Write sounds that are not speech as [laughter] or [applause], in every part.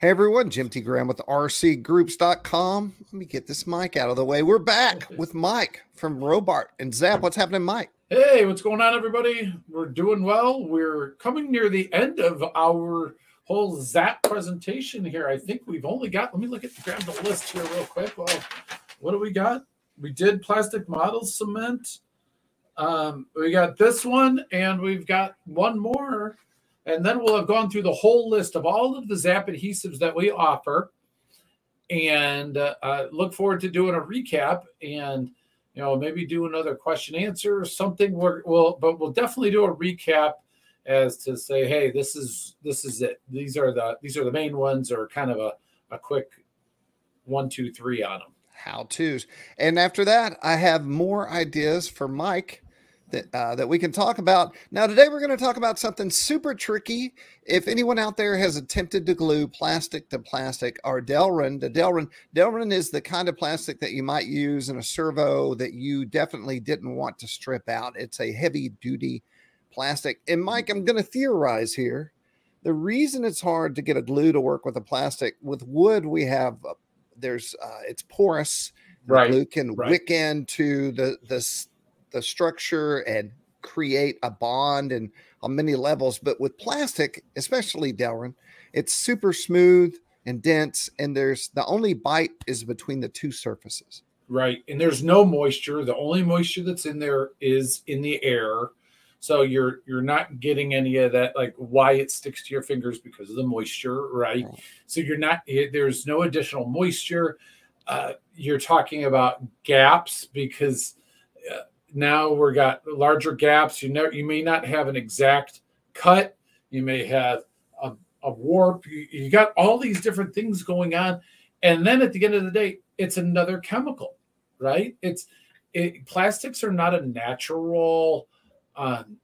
Hey everyone, Jim T. Graham with RCGroups.com. Let me get this mic out of the way. We're back [laughs] with Mike from Robart and Zap. What's happening, Mike? Hey, what's going on, everybody? We're doing well. We're coming near the end of our whole Zap presentation here. I think we've only got, let me look at grab the list here real quick. Well, what do we got? We did plastic model cement. Um, we got this one, and we've got one more and then we'll have gone through the whole list of all of the Zap adhesives that we offer. And uh, uh, look forward to doing a recap and you know maybe do another question answer or something. We're, we'll but we'll definitely do a recap as to say hey this is this is it. These are the these are the main ones or kind of a, a quick one two three on them how to's and after that i have more ideas for mike that uh, that we can talk about. Now, today we're going to talk about something super tricky. If anyone out there has attempted to glue plastic to plastic or Delrin to Delrin, Delrin is the kind of plastic that you might use in a servo that you definitely didn't want to strip out. It's a heavy duty plastic. And Mike, I'm going to theorize here. The reason it's hard to get a glue to work with a plastic with wood, we have uh, there's uh, it's porous. Right. glue can right. wick into the the the structure and create a bond and on many levels. But with plastic, especially Delrin, it's super smooth and dense, and there's the only bite is between the two surfaces. Right, and there's no moisture. The only moisture that's in there is in the air. So you're you're not getting any of that like why it sticks to your fingers because of the moisture, right? right. So you're not eh, there's no additional moisture. Uh, you're talking about gaps because now we're got larger gaps. You know, you may not have an exact cut. You may have a, a warp. You, you got all these different things going on, and then at the end of the day, it's another chemical, right? It's it, plastics are not a natural um,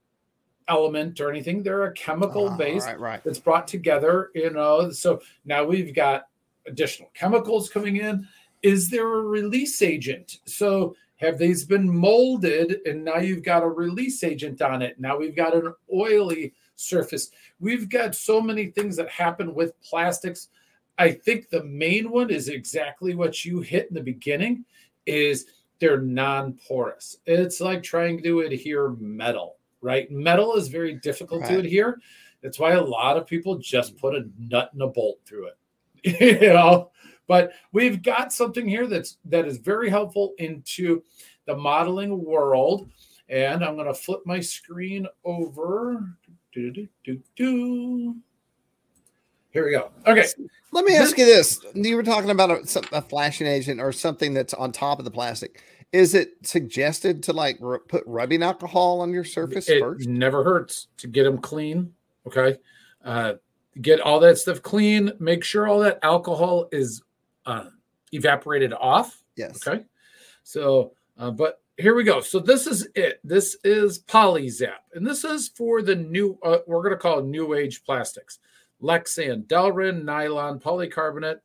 element or anything. They're a chemical Ah, base right, right. that's brought together. You know, so now we've got additional chemicals coming in. Is there a release agent? So have these been molded and now you've got a release agent on it? Now we've got an oily surface. We've got so many things that happen with plastics. I think the main one is exactly what you hit in the beginning is they're non-porous. It's like trying to adhere metal, right? Metal is very difficult Right. to adhere. That's why a lot of people just put a nut and a bolt through it. [laughs] you know, but we've got something here that's that is very helpful into the modeling world. And I'm going to flip my screen over. Do, do, do, do. Here we go. Okay. Let me ask you this: You were talking about a, a flashing agent or something that's on top of the plastic. Is it suggested to like ru- put rubbing alcohol on your surface It first? never hurts to get them clean. Okay. Uh, get all that stuff clean. Make sure all that alcohol is uh, evaporated off. Yes. Okay. So, uh, but here we go. So this is it. This is Polyzap, and this is for the new. Uh, we're going to call it new age plastics: Lexan, Delrin, nylon, polycarbonate,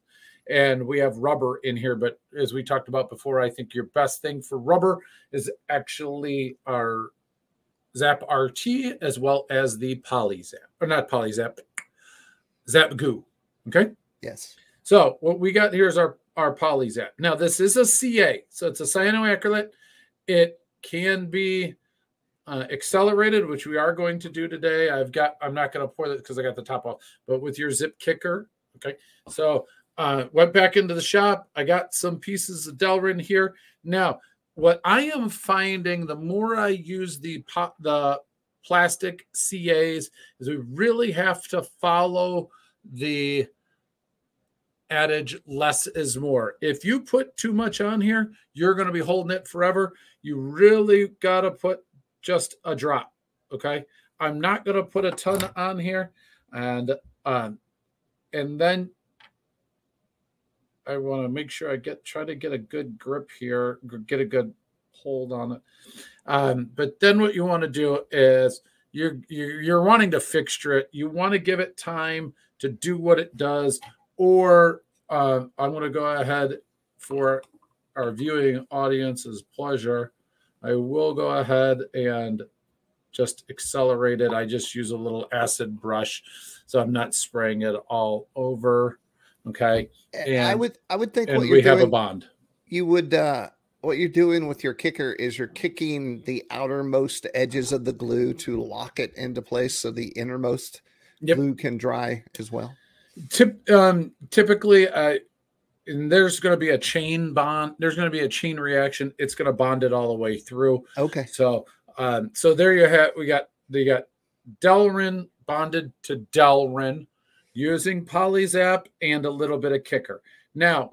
and we have rubber in here. But as we talked about before, I think your best thing for rubber is actually our Zap RT as well as the Polyzap, or not Polyzap, Zap Goo. Okay. Yes. So what we got here is our our Polyzap. Now this is a CA, so it's a cyanoacrylate. It can be uh, accelerated, which we are going to do today. I've got. I'm not going to pour that because I got the top off. But with your zip kicker, okay. So uh, went back into the shop. I got some pieces of Delrin here. Now what I am finding, the more I use the po- the plastic CAs, is we really have to follow the adage less is more. If you put too much on here, you're going to be holding it forever. You really got to put just a drop. Okay. I'm not going to put a ton on here. And, um, and then I want to make sure I get, try to get a good grip here, get a good hold on it. Um, but then what you want to do is you're, you're, you're wanting to fixture it. You want to give it time to do what it does or uh, I'm going to go ahead for our viewing audience's pleasure. I will go ahead and just accelerate it. I just use a little acid brush, so I'm not spraying it all over. Okay. And I would I would think And what you're we have doing, a bond. you would uh what you're doing with your kicker is you're kicking the outermost edges of the glue to lock it into place so the innermost Yep. glue can dry as well. Tip, um, typically, uh, and there's going to be a chain bond. There's going to be a chain reaction. It's going to bond it all the way through. Okay. So, um, so there you have. We got they got Delrin bonded to Delrin using Polyzap and a little bit of kicker. Now,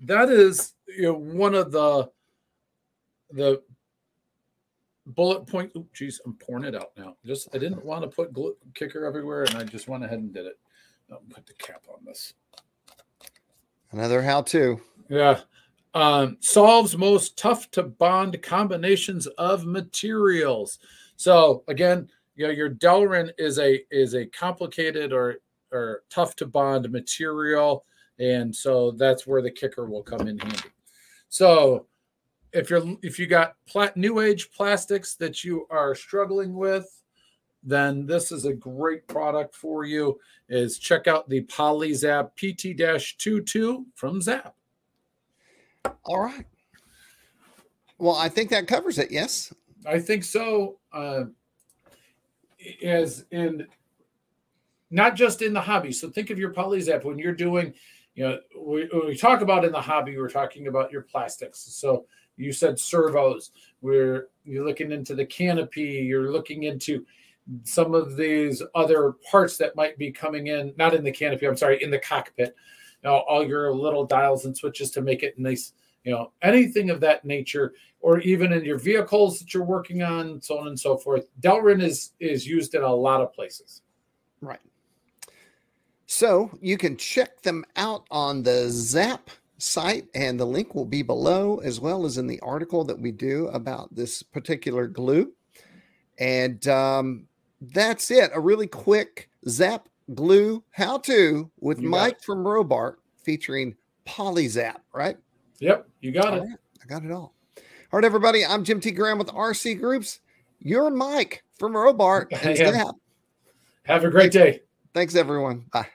that is you know, one of the the bullet point. Oh, geez, I'm pouring it out now. Just I didn't want to put glue, kicker everywhere, and I just went ahead and did it. I'll put the cap on this. Another how to. Yeah. Um, solves most tough to bond combinations of materials. So again, you know, your Delrin is a is a complicated or or tough to bond material, and so that's where the kicker will come in handy. So if you're if you got plat new age plastics that you are struggling with, then this is a great product for you. Is check out the Polyzap PT-22 from Zap. All right. Well, I think that covers it. Yes. I think so. Uh, as in not just in the hobby. So think of your polyzap when you're doing, you know, we, when we talk about in the hobby, we're talking about your plastics. So you said servos, where you're looking into the canopy, you're looking into some of these other parts that might be coming in, not in the canopy, I'm sorry, in the cockpit. You know, all your little dials and switches to make it nice, you know, anything of that nature or even in your vehicles that you're working on, so on and so forth. Delrin is is used in a lot of places. Right. So you can check them out on the Zap site, and the link will be below, as well as in the article that we do about this particular glue. And um, that's it. A really quick Zap glue how to with You Mike from Robart featuring Polyzap, right? Yep, you got All it. right, I got it all. All right, everybody. I'm Jim T. Graham with RC Groups. You're Mike from Robart. [laughs] Have a great day. Thanks, everyone. Bye.